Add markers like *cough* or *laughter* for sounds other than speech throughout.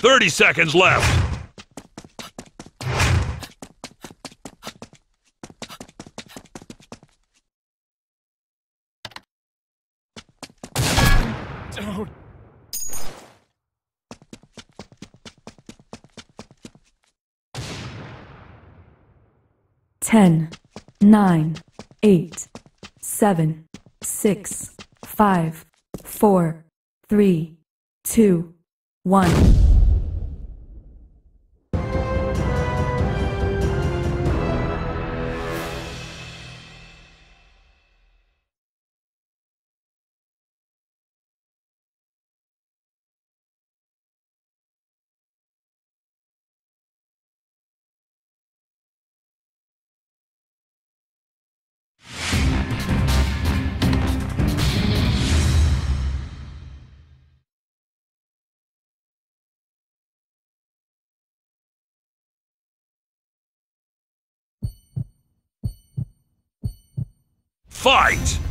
30 seconds left. Ten, nine, eight, seven, six, five, four, three, two, one. Fight!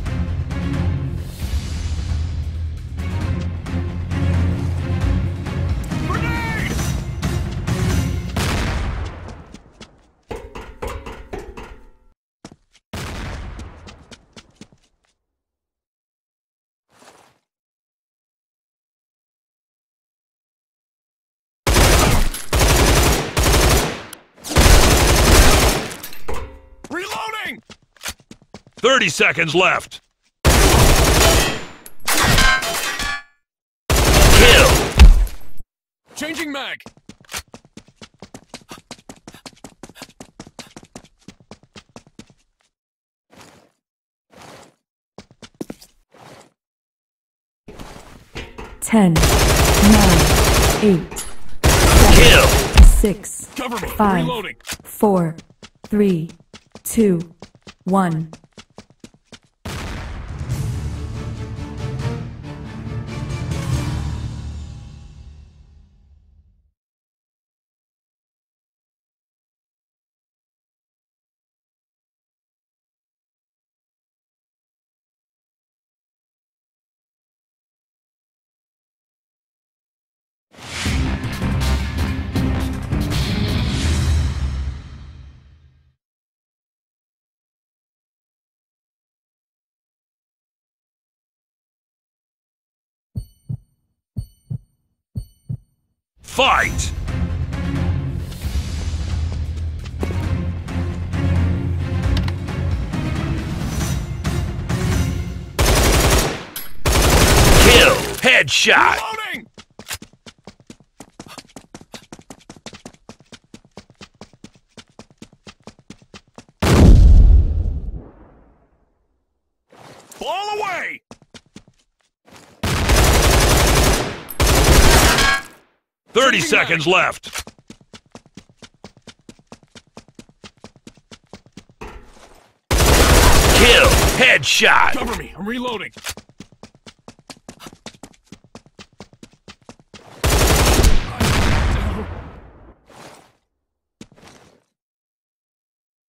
30 seconds left. Kill! Changing mag! Ten, nine, eight, Kill! six, Cover me! Five. Reloading! four, three, two, one. Fight! Kill! Headshot! 30 seconds left. Kill. Headshot. Cover me. I'm reloading.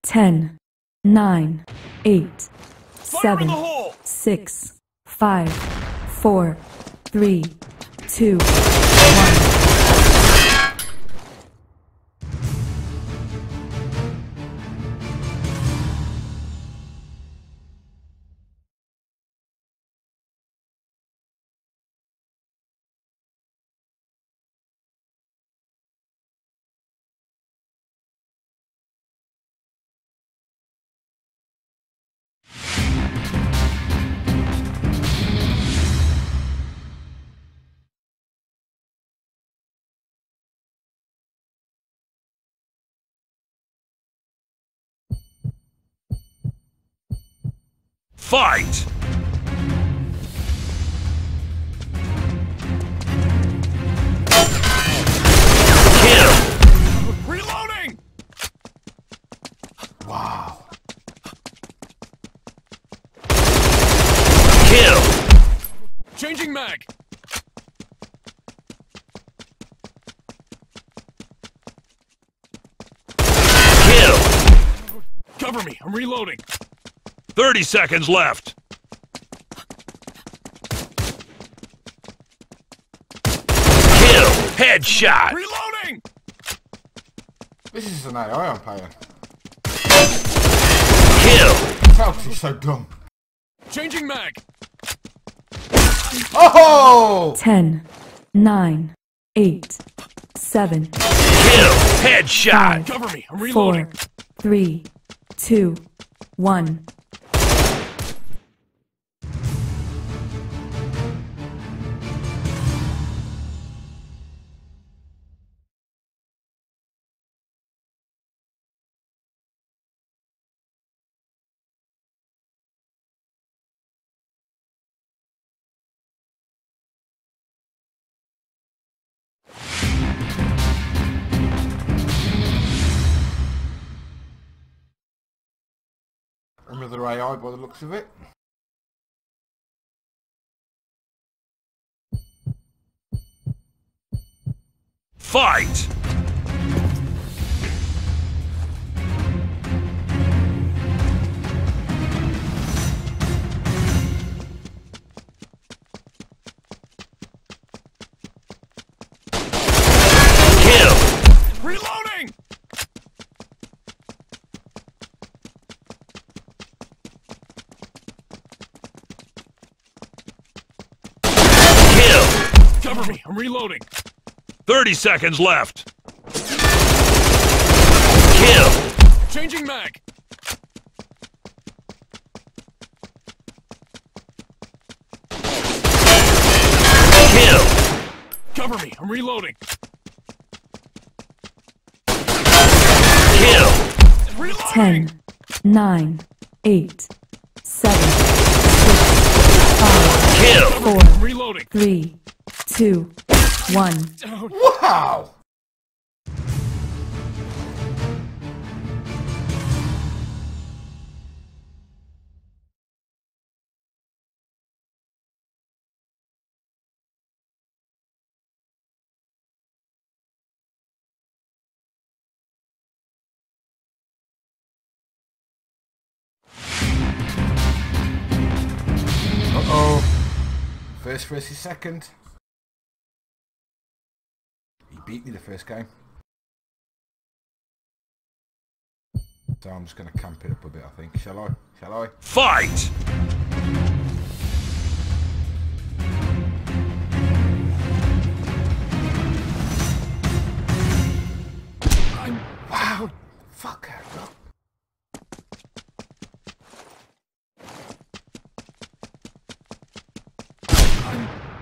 Ten, nine, eight, seven, six, five, four, three, two, one. Fight! Changing mag! Kill! Cover me, I'm reloading! 30 seconds left. Kill. Headshot. Reloading! This is an AI I'm playing. Kill. How is so dumb. Changing mag. Oh! 10, 9, 8, 7, Kill. Headshot. Cover me. I'm 4, 3, 2, 1. Another AI by the looks of it. Fight. Me. I'm reloading. 30 seconds left. Kill. Changing mag. Kill. Cover me. I'm reloading. Kill. Reloading! 10, 9, 8, 7, 6, Kill. 4, reloading. 3, 2, 1. Wow! Uh-oh. First versus second. Beat me the first game. So I'm just going to camp it up a bit, I think. Shall I? Shall I? Fight. Wow! Fuck her.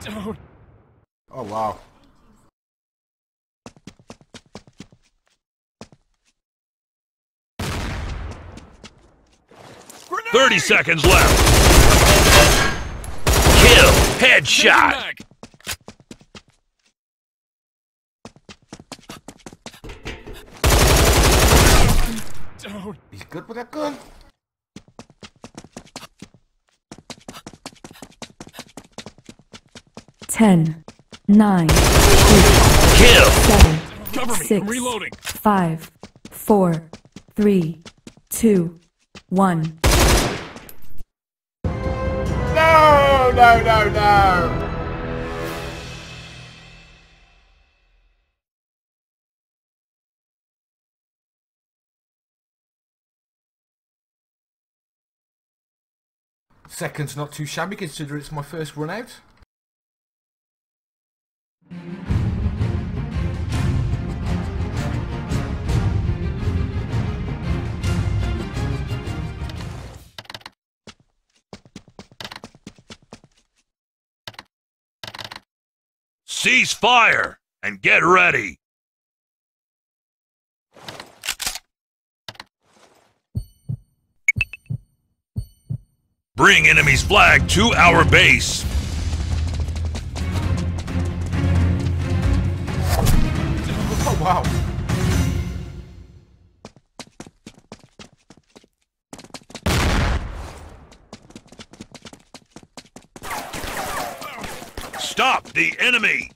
Down. Oh, wow. 30 seconds left. Kill. Headshot. mag. Down. He's good with that gun. Ten, nine, eight, Kill. seven, Cover me. Six. I'm reloading. five, four, three, two, one. No, no, no. Second's not too shabby considering it's my first run out. Cease fire and get ready. Bring enemy's flag to our base. The enemy.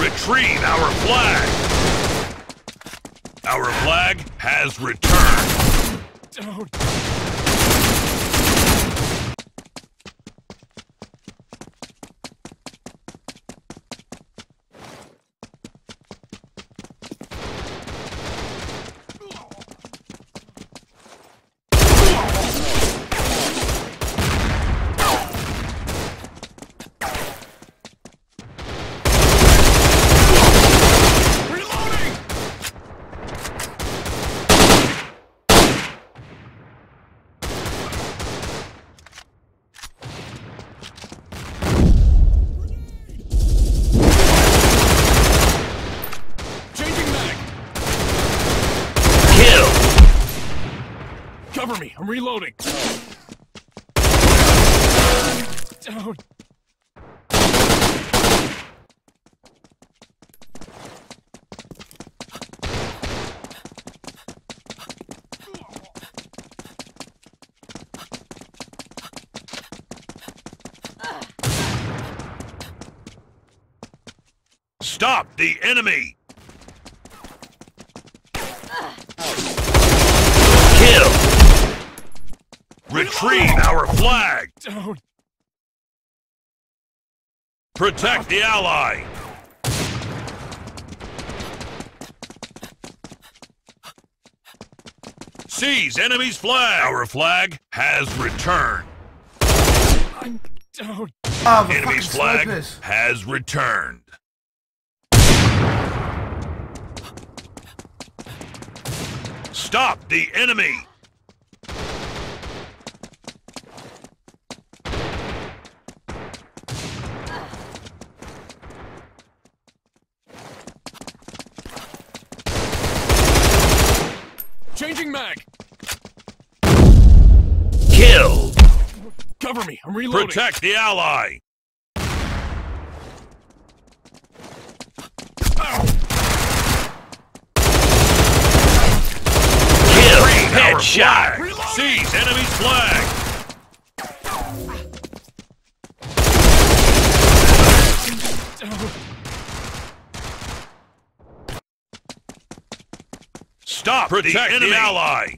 Retrieve our flag. Our flag has returned. Don't. Reloading! Changing mag! Kill. Cover me, I'm reloading! Down! Stop the enemy. Kill. Retrieve our flag. Down! Protect the ally. Seize enemy's flag. Our flag has returned. I'm down! Ah, the Enemy's flag snipers. has returned. Stop the enemy! Changing mag! Kill! Cover me, I'm reloading! Protect the ally! Kill! Headshot! Seize enemy's flag! Stop Protect the enemy ally!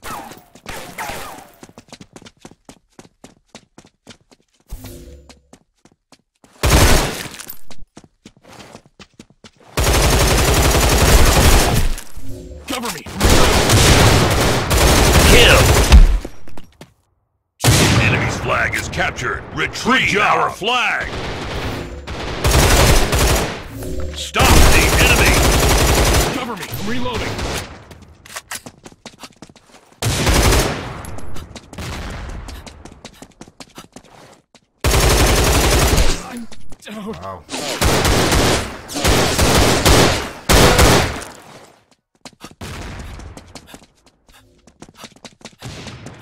Cover me! Kill! Enemy's flag is captured. Retrieve our flag. Stop the enemy. Cover me, I'm reloading! I'm down! Wow.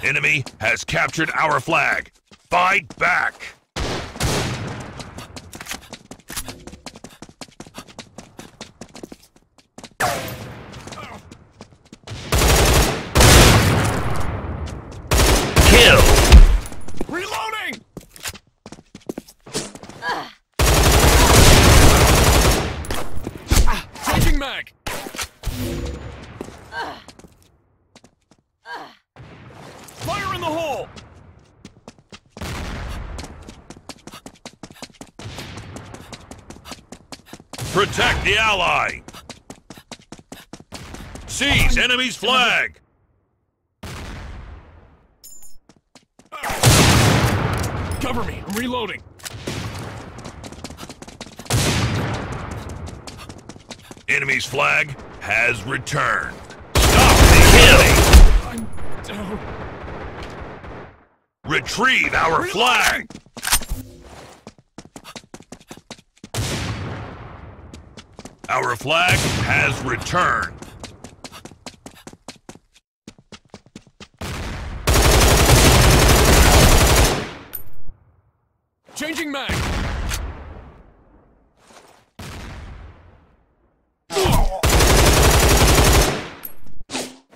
Enemy has captured our flag. Fight back. Kill. Reloading! Ah, Changing mag! Fire in the hole! Protect the ally. Seize enemy's flag. Cover me, I'm reloading! Enemy's flag has returned. Stop the enemy. I'm down! Retrieve our flag. Our flag has returned. Changing mag!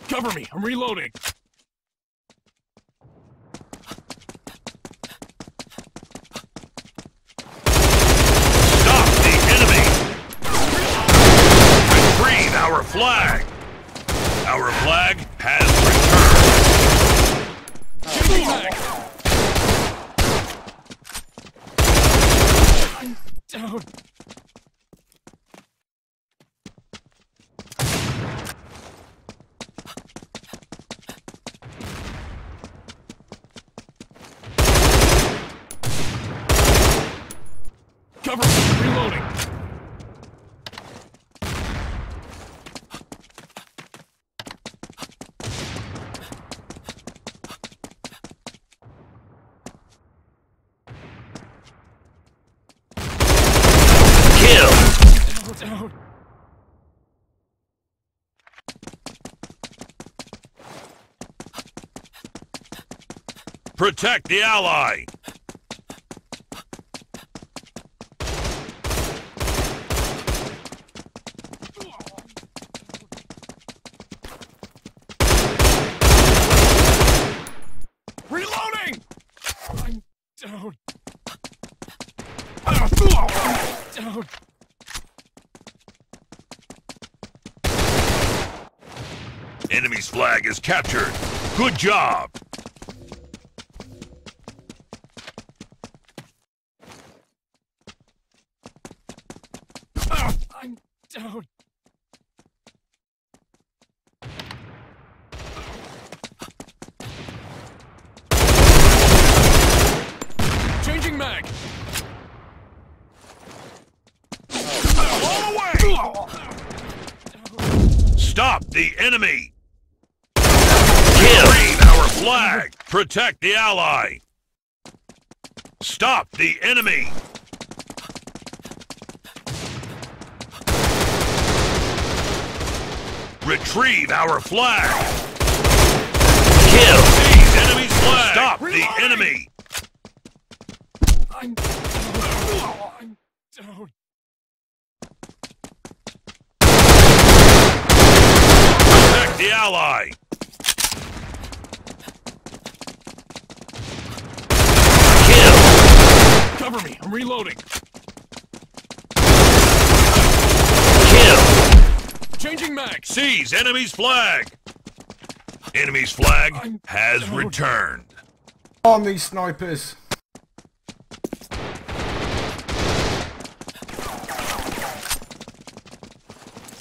Cover me, I'm reloading! Our flag has Protect the ally! Reloading! I'm down. I'm down. Enemy's flag is captured. Good job! I'm down. Changing mag. All away! Stop the enemy! Kill! Retrieve our flag! Protect the ally! Stop the enemy! Retrieve our flag! Kill! Seize enemy's flag! Stop the enemy! I'm down. I'm down. Protect the ally! Kill! Cover me. I'm reloading. Kill! Changing mag. Seize enemy's flag! Enemy's flag I'm has down. returned. On these snipers.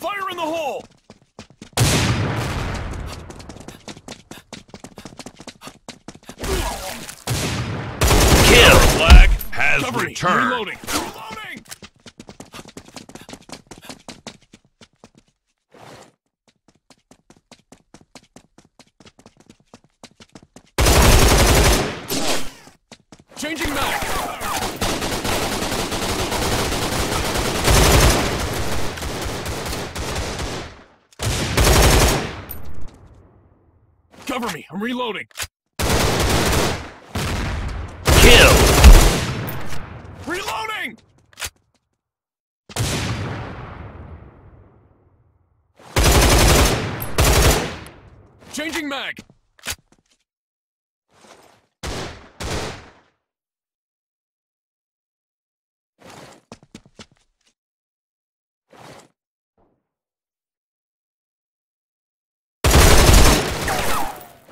Fire in the hole. Kill! Flag has Cover returned. reloading. Reloading. Changing mag. Cover me. I'm reloading. Kill! Reloading! Changing mag.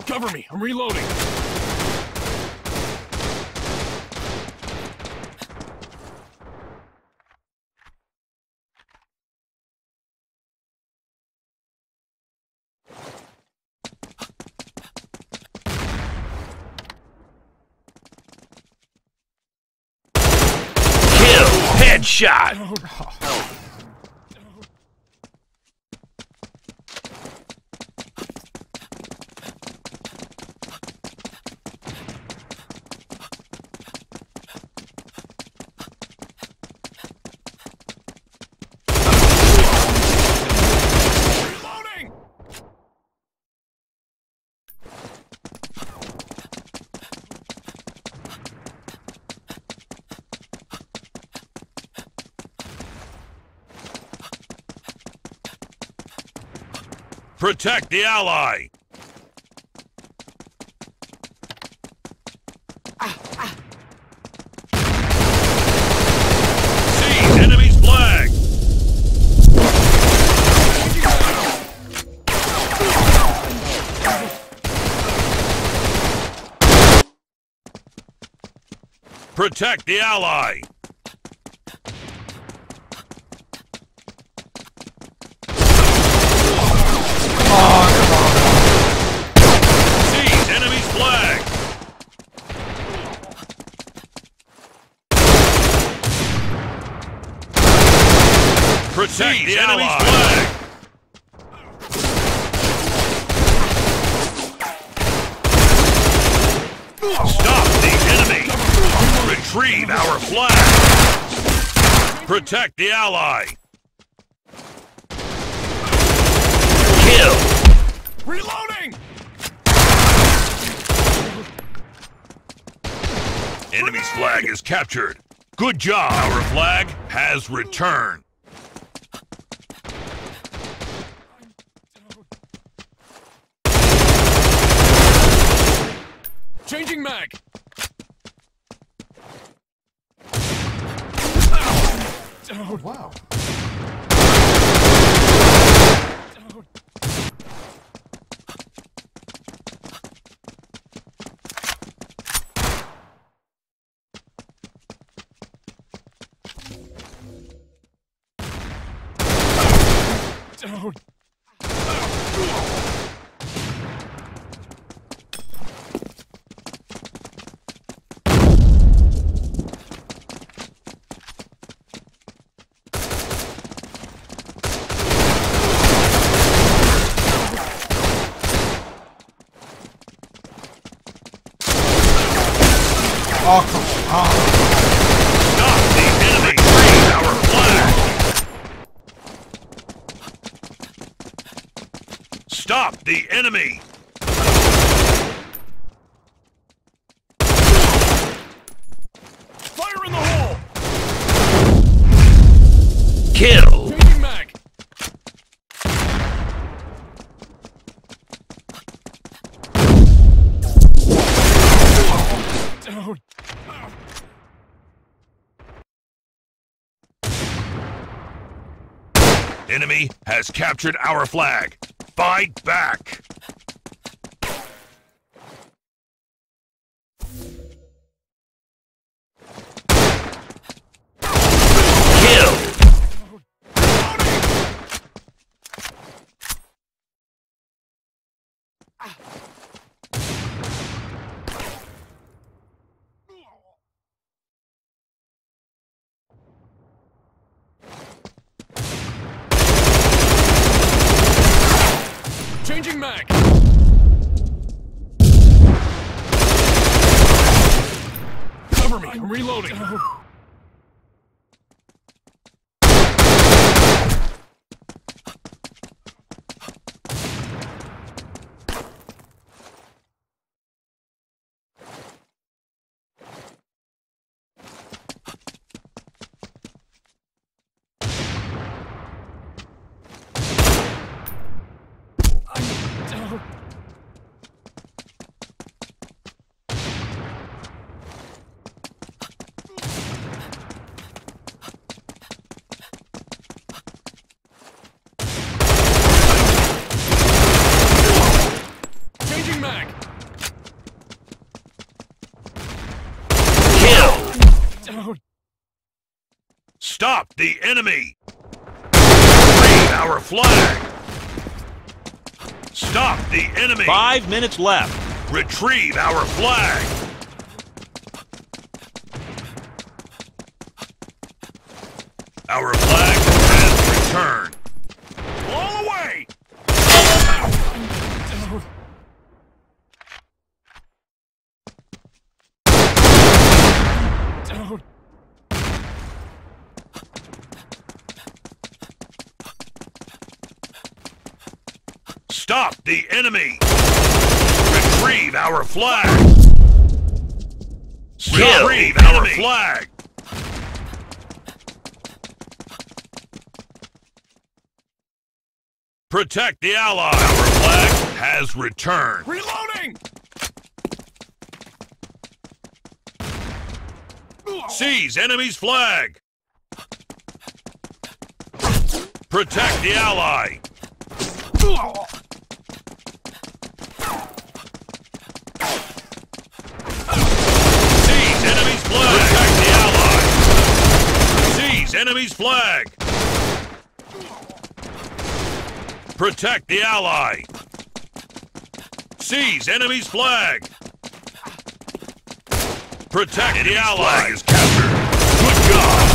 Cover me. I'm reloading. Kill! Headshot! Reloading! Oh, Protect the ally! Protect the ally! Protect the enemy's ally. flag. Stop the enemy. Retrieve our flag. Protect the ally. Kill. Reloading! Enemy's flag is captured. Good job. Our flag has returned. Changing mag! Oh, wow. Down! Oh, come on. Stop the enemy. Retrieve our flag. Stop the enemy. Fire in the hole! Kill. Changing mag! Down! Enemy has captured our flag. Fight back. Kill. Changing mag! Cover me, I'm reloading. Down. Changing mag! Kill. Down! Stop the enemy. Retrieve our flag. Stop the enemy. Five minutes left. Retrieve our flag. Our flag has returned. All the way! Down! Down! Stop the enemy. Retrieve our flag. Kill Retrieve our enemy. flag. Protect the ally. Our flag has returned. Reloading! Seize enemy's flag. Protect the ally. Seize enemy's flag. Protect the Seize enemy's flag. Protect the ally. Seize enemy's flag. Protect the ally. Flag is captured. Good job.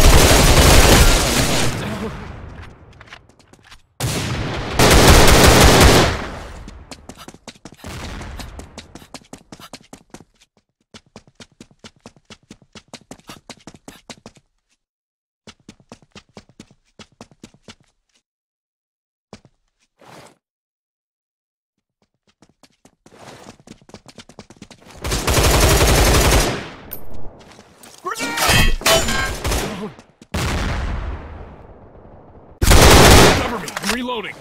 reloading.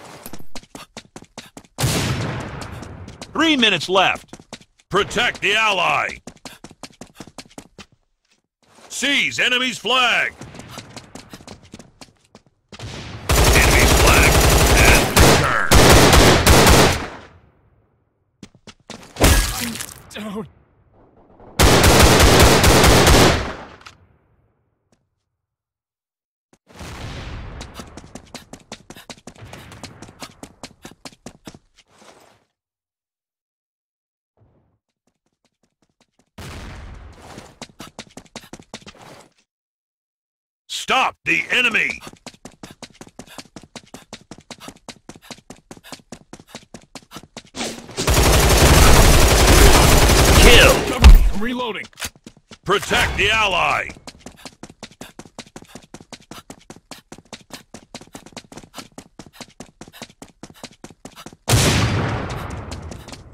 Three minutes left. Protect the ally. Seize enemy's flag. Enemy's flag has returned. Down. Stop the enemy! Kill! Cover me. I'm reloading. Protect the ally!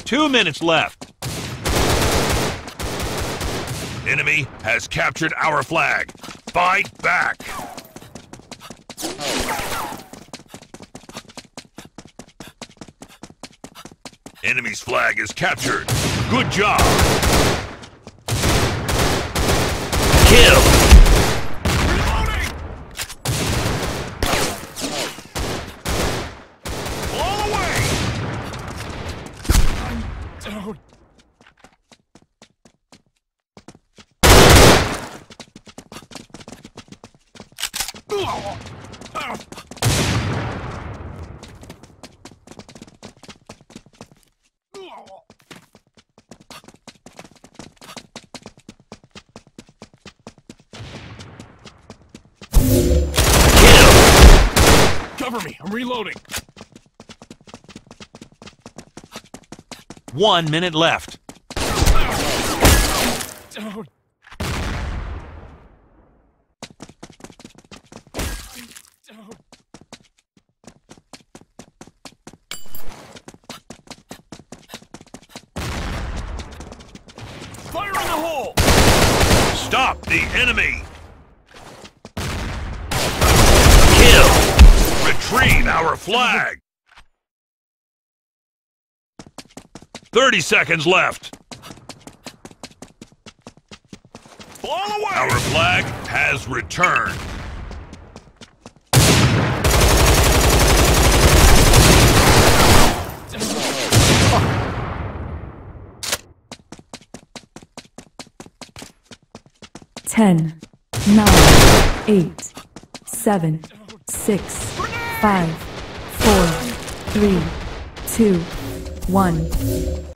Two minutes left. Enemy has captured our flag. Fight back! Enemy's flag is captured. Good job! Kill! Reloading. Blow away! Down. Kill! Cover me. I'm reloading. One minute left. Down. Down. Fire in the hole! Stop the enemy! Kill! Retrieve our flag! 30 seconds left. Our flag has returned. Ten, nine, eight, seven, six, five, four, three, two, one.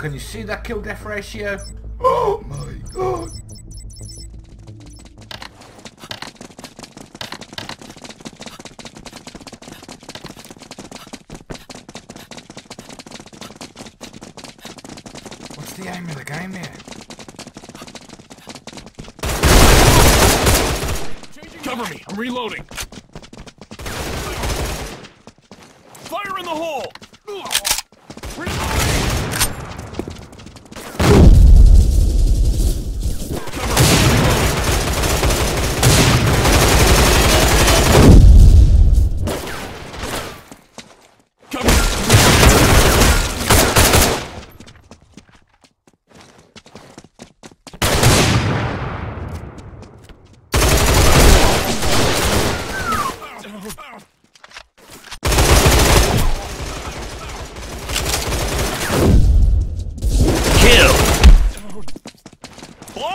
Can you see that kill death ratio? *gasps* Oh my god. What's the aim of the game here? Cover me. I'm reloading. Fire in the hole!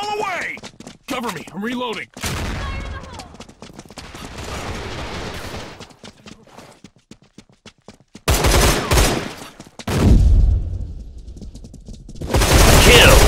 Reloading! Cover me. Down.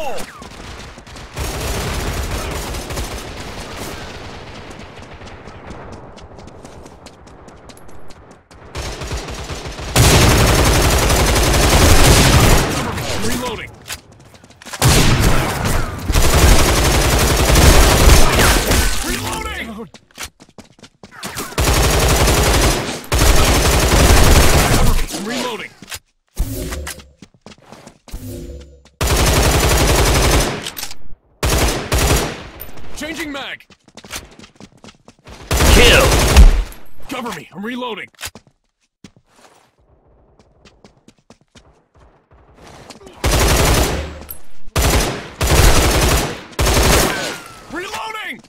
Fire in the hole! Cover me, I'm reloading. Reloading! Cover me, I'm reloading. Changing mag! Kill! Cover me, I'm reloading. Reloading!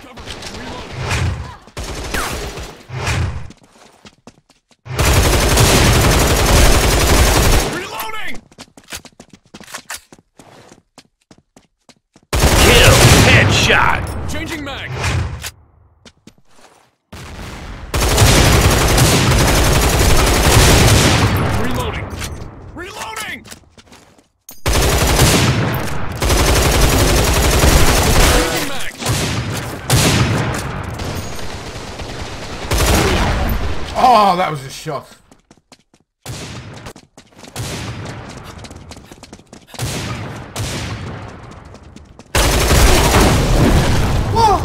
Cover me, I'm reloading. Reloading! Kill! Headshot! Changing mag! Reloading! Reloading! Changing mag! Oh, that was a shot. Whoa!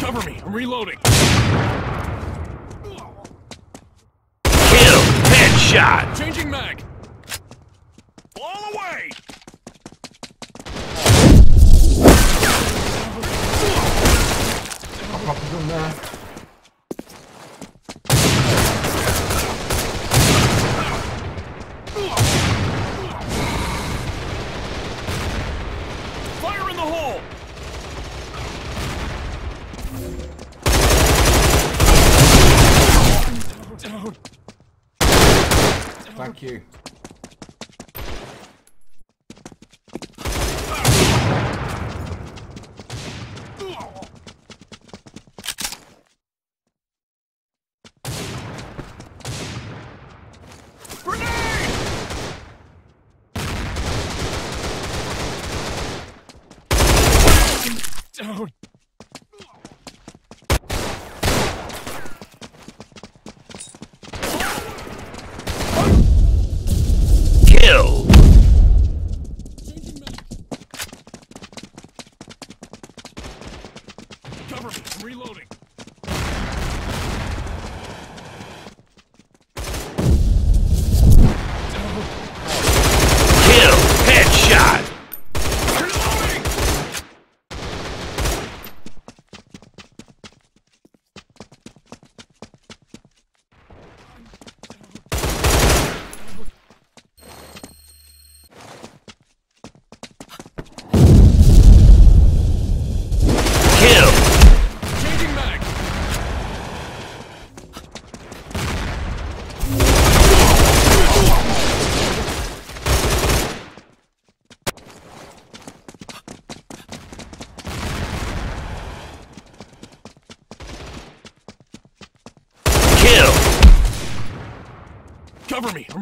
Cover me, I'm reloading. Kill! Headshot! Changing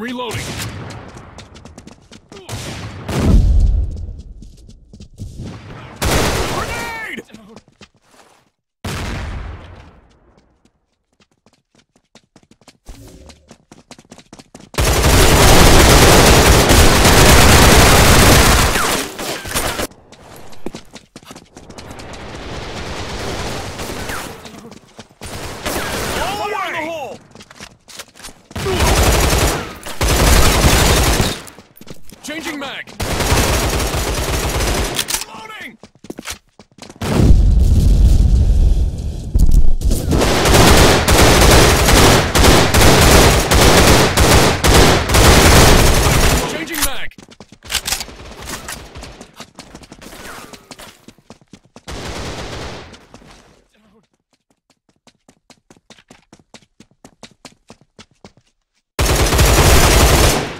reloading. Grenade! Changing mag. Reloading. Changing mag.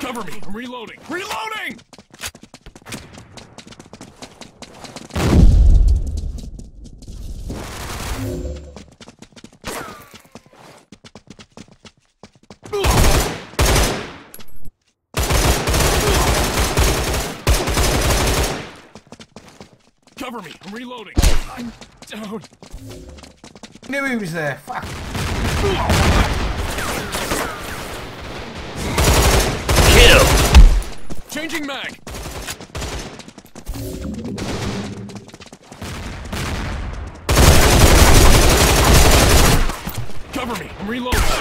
Cover me. I'm reloading. Reloading! Cover me. I'm reloading. I'm down. Knew he was there. Fuck. Kill! Changing mag. Cover me. I'm reloading.